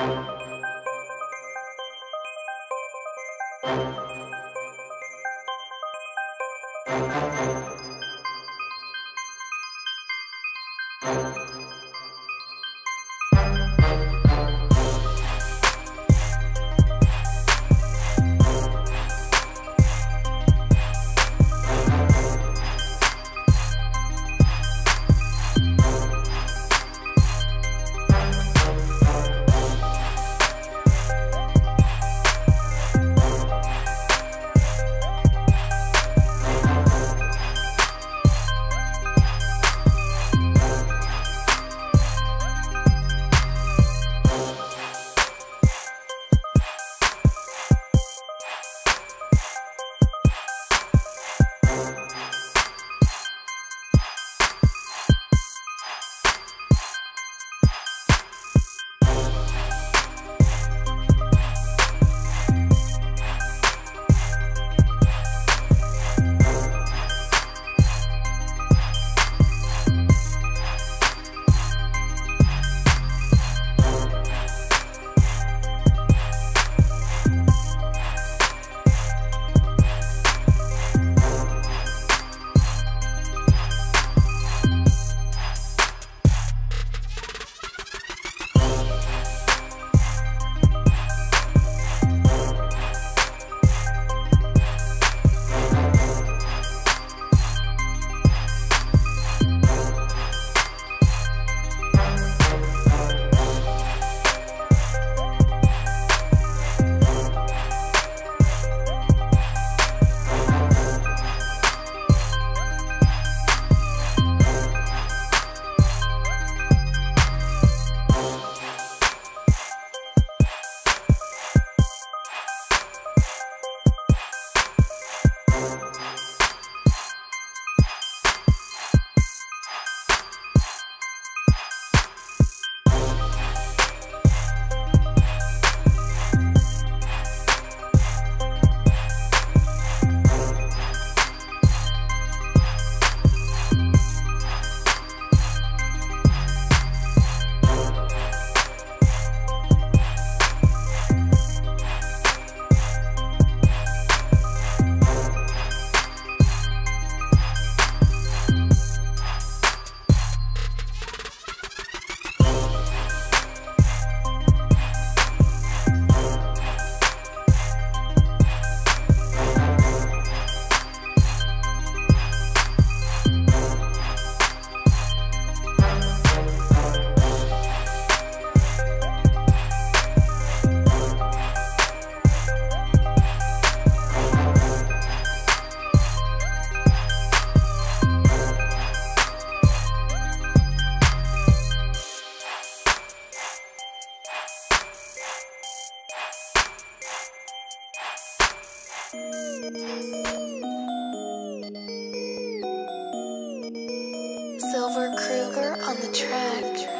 Thank you. Silver Kruger on the track.